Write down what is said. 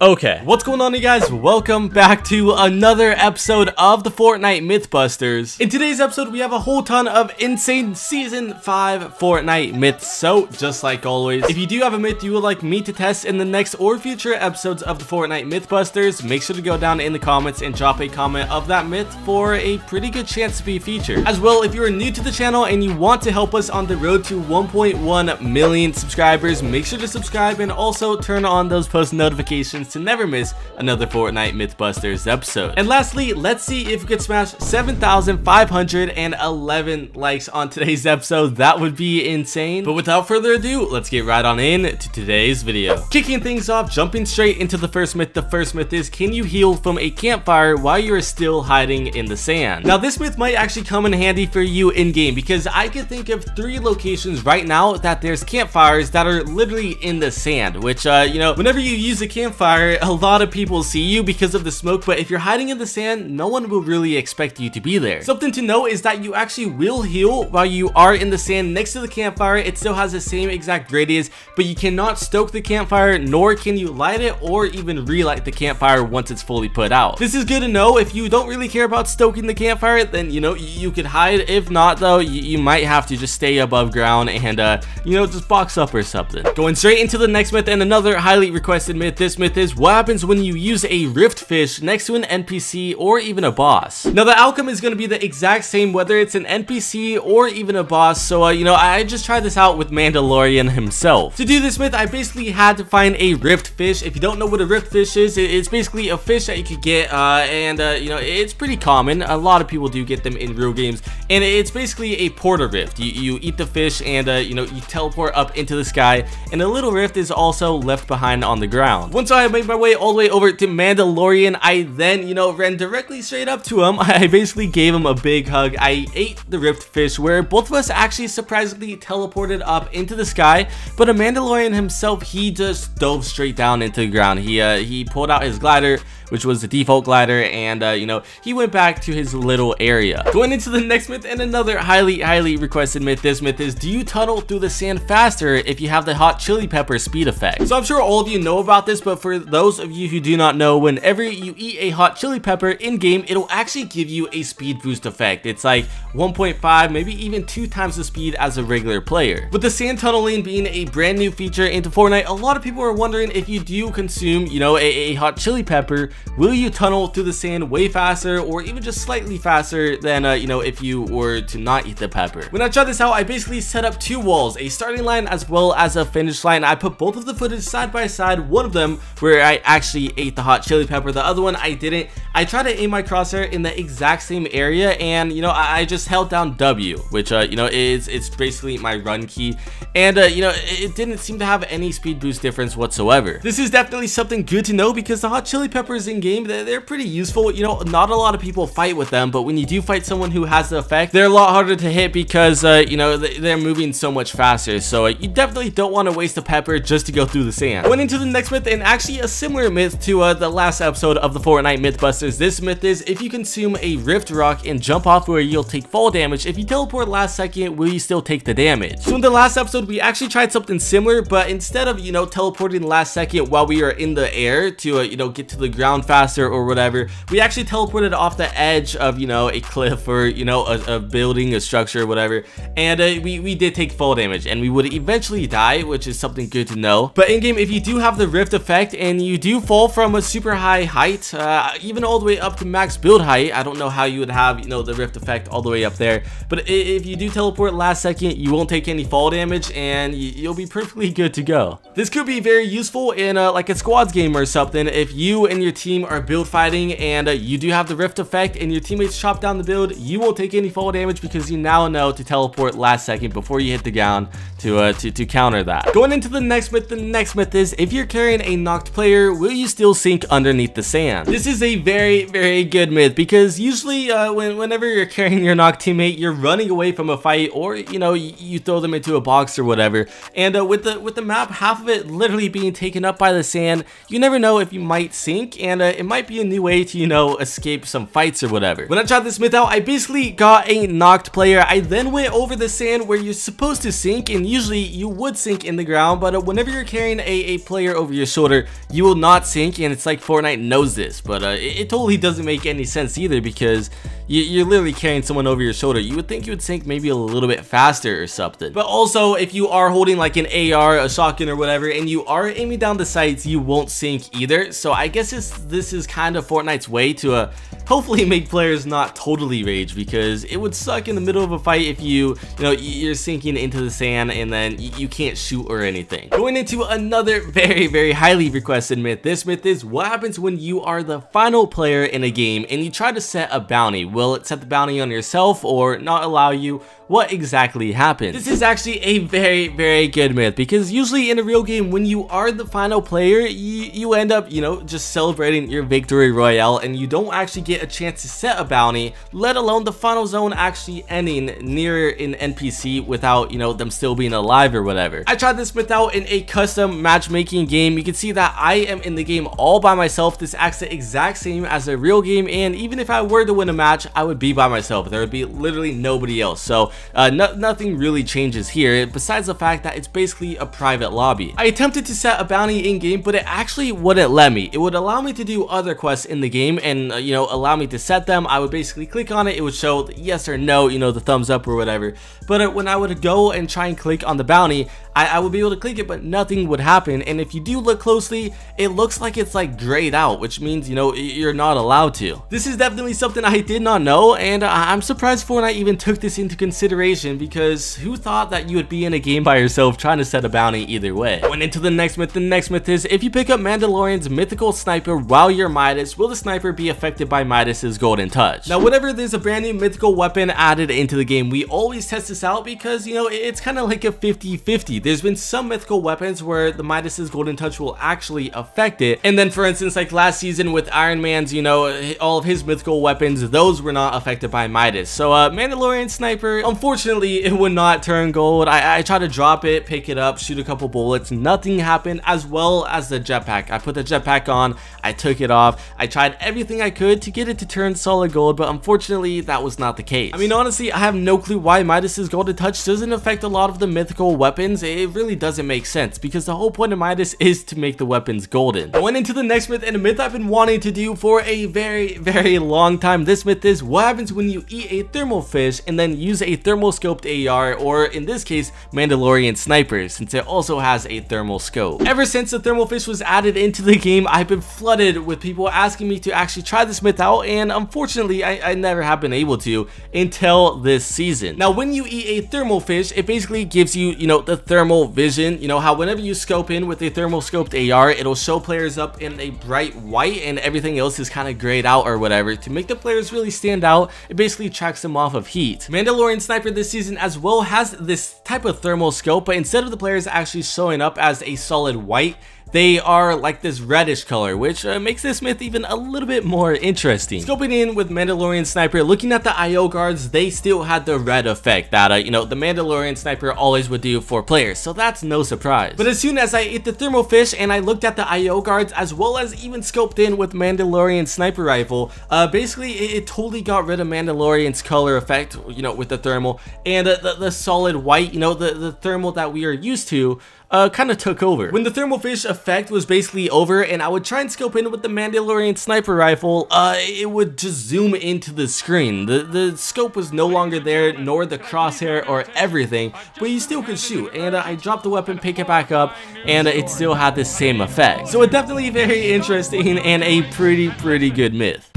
Okay, what's going on you guys? Welcome back to another episode of the Fortnite Mythbusters. In today's episode, we have a whole ton of insane Season 5 Fortnite myths. So, just like always, if you do have a myth you would like me to test in the next or future episodes of the Fortnite Mythbusters, make sure to go down in the comments and drop a comment of that myth for a pretty good chance to be featured. As well, if you're new to the channel and you want to help us on the road to 1.1 million subscribers, make sure to subscribe and also turn on those post notifications to never miss another Fortnite Mythbusters episode. And lastly, let's see if we could smash 7,511 likes on today's episode. That would be insane. But without further ado, let's get right on in to today's video. Kicking things off, jumping straight into the first myth. The first myth is, can you heal from a campfire while you're still hiding in the sand? Now, this myth might actually come in handy for you in-game because I could think of three locations right now that there's campfires that are literally in the sand, which, uh, you know, whenever you use a campfire, a lot of people see you because of the smoke, but if you're hiding in the sand, no one will really expect you to be there. Something to know is that you actually will heal while you are in the sand next to the campfire. It still has the same exact radius, but you cannot stoke the campfire, nor can you light it or even relight the campfire once it's fully put out. This is good to know. If you don't really care about stoking the campfire, then, you know, you could hide. If not, though, you, you might have to just stay above ground and, uh, you know, just box up or something. Going straight into the next myth and another highly requested myth. This myth is what happens when you use a rift fish next to an NPC or even a boss. Now the outcome is going to be the exact same whether it's an NPC or even a boss so uh, you know I just tried this out with Mandalorian himself. To do this myth I basically had to find a rift fish. If you don't know what a rift fish is it's basically a fish that you could get uh, and uh, you know it's pretty common. A lot of people do get them in real games and it's basically a portal rift. You, you eat the fish and uh, you know you teleport up into the sky and a little rift is also left behind on the ground. Once I my way all the way over to Mandalorian, I then, you know, ran directly straight up to him. I basically gave him a big hug. I ate the rift fish where both of us actually surprisingly teleported up into the sky, but a Mandalorian himself, he just dove straight down into the ground. He, uh, he pulled out his glider, which was the default glider, and uh, you know, he went back to his little area. Going into the next myth and another highly, highly requested myth, this myth is, do you tunnel through the sand faster if you have the hot chili pepper speed effect? So I'm sure all of you know about this, but for those of you who do not know, whenever you eat a hot chili pepper in-game, it'll actually give you a speed boost effect. It's like 1.5, maybe even two times the speed as a regular player. With the sand tunneling being a brand new feature into Fortnite, a lot of people are wondering if you do consume, you know, a, a hot chili pepper, will you tunnel through the sand way faster or even just slightly faster than, uh, you know, if you were to not eat the pepper? When I tried this out, I basically set up two walls, a starting line as well as a finish line. I put both of the footage side by side, one of them where I actually ate the hot chili pepper, the other one I didn't. I tried to aim my crosshair in the exact same area and, you know, I, I just held down W, which, uh, you know, is it's basically my run key. And, uh, you know, it, it didn't seem to have any speed boost difference whatsoever. This is definitely something good to know because the hot chili peppers in game, they're, pretty useful. You know, not a lot of people fight with them, but when you do fight someone who has the effect, they're a lot harder to hit because, uh, you know, they're moving so much faster. So uh, you definitely don't want to waste a pepper just to go through the sand. Went into the next myth and actually a similar myth to uh, the last episode of the Fortnite Mythbusters. This myth is if you consume a Rift Rock and jump off where you'll take fall damage, if you teleport last second, will you still take the damage? So in the last episode, we actually tried something similar, but instead of, you know, teleporting last second while we are in the air to, uh, you know, get to the ground faster or whatever, we actually teleported off the edge of, you know, a cliff or, you know, a, a building, a structure, whatever. And uh, we, we did take fall damage and we would eventually die, which is something good to know. But in game, if you do have the Rift effect and you do fall from a super high height, uh, even all the way up to max build height, I don't know how you would have, you know, the Rift effect all the way up there. But if you do teleport last second, you won't take any fall damage and you'll be perfectly good to go. This could be very useful in uh, like a squads game or something if you and your team are build fighting and uh, you do have the Rift effect and your teammates chop down the build, you won't take any fall damage because you now know to teleport last second before you hit the ground to, uh, to, to counter that. Going into the next myth, the next myth is if you're carrying a knocked player, will you still sink underneath the sand? This is a very, very good myth because usually uh, when, whenever you're carrying your knocked teammate, you're running away from a fight or, you know, you, you throw them into a box or whatever. And uh, with the with the map, half of it literally being taken up by the sand, you never know if you might sink. And and uh, it might be a new way to, you know, escape some fights or whatever. When I tried this myth out, I basically got a knocked player. I then went over the sand where you're supposed to sink, and usually you would sink in the ground, but uh, whenever you're carrying a, a player over your shoulder, you will not sink, and it's like Fortnite knows this, but uh, it, it totally doesn't make any sense either because you, are literally carrying someone over your shoulder. You would think you would sink maybe a little bit faster or something. But also, if you are holding like an AR, a shotgun or whatever, and you are aiming down the sights, you won't sink either. So I guess this is kind of Fortnite's way to uh, hopefully make players not totally rage because it would suck in the middle of a fight if you, you know, you're sinking into the sand and then you can't shoot or anything. Going into another very, very highly requested myth. This myth is what happens when you are the final player in a game and you try to set a bounty. Will it set the bounty on yourself or not allow you? What exactly happens? This is actually a very, very good myth because usually in a real game, when you are the final player, you, you end up, you know, just celebrating your victory royale and you don't actually get a chance to set a bounty, let alone the final zone actually ending near an NPC without, you know, them still being alive or whatever. I tried this myth out in a custom matchmaking game. You can see that I am in the game all by myself. This acts the exact same as a real game and even if I were to win a match, I would be by myself. There would be literally nobody else. So uh, no nothing really changes here besides the fact that it's basically a private lobby. I attempted to set a bounty in game, but it actually wouldn't let me. It would allow me to do other quests in the game and, uh, you know, allow me to set them. I would basically click on it. It would show yes or no, you know, the thumbs up or whatever. But uh, when I would go and try and click on the bounty, I, I would be able to click it, but nothing would happen. And if you do look closely, it looks like it's like grayed out, which means, you know, you're not allowed to. This is definitely something I did not know, and I'm surprised Fortnite even took this into consideration because who thought that you would be in a game by yourself trying to set a bounty either way? Went into the next myth. The next myth is if you pick up Mandalorian's mythical sniper while you're Midas, will the sniper be affected by Midas's golden touch? Now, whenever there's a brand new mythical weapon added into the game, we always test this out because, you know, it's kind of like a 50-50. There's been some mythical weapons where the Midas's golden touch will actually affect it. And then, for instance, like last season with Iron Man's, you know, all of his mythical weapons, those were not affected by Midas. So, uh, Mandalorian Sniper, unfortunately, it would not turn gold. I, I tried to drop it, pick it up, shoot a couple bullets. Nothing happened as well as the jetpack. I put the jetpack on, I took it off. I tried everything I could to get it to turn solid gold, but unfortunately, that was not the case. I mean, honestly, I have no clue why Midas's golden touch doesn't affect a lot of the mythical weapons. It really doesn't make sense because the whole point of Midas is to make the weapons golden. I went into the next myth and a myth I've been wanting to do for a very, very long time. This myth is what happens when you eat a thermal fish and then use a thermal scoped AR or in this case, Mandalorian sniper since it also has a thermal scope. Ever since the thermal fish was added into the game, I've been flooded with people asking me to actually try this myth out and unfortunately I, I never have been able to until this season. Now when you eat a thermal fish, it basically gives you, you know, the thermal vision. You know how whenever you scope in with a thermal scoped AR, it'll show players up in a bright white and everything else is kind of grayed out or whatever. To make the players really stand out, it basically tracks them off of heat. Mandalorian Sniper this season as well has this type of thermal scope, but instead of the players actually showing up as a solid white, they are like this reddish color, which uh, makes this myth even a little bit more interesting. Scoping in with Mandalorian Sniper, looking at the IO guards, they still had the red effect that, uh, you know, the Mandalorian Sniper always would do for players, so that's no surprise. But as soon as I ate the thermal fish and I looked at the IO guards, as well as even scoped in with Mandalorian Sniper Rifle, uh, basically it, it, totally got rid of Mandalorian's color effect, you know, with the thermal, and the, the solid white, you know, the, the thermal that we are used to, uh, kind of took over. When the thermal fish effect was basically over and I would try and scope in with the Mandalorian sniper rifle, uh, it would just zoom into the screen. The, the scope was no longer there, nor the crosshair or everything, but you still could shoot. And uh, I dropped the weapon, pick it back up, and it still had the same effect. So it's definitely very interesting and a pretty, pretty good myth.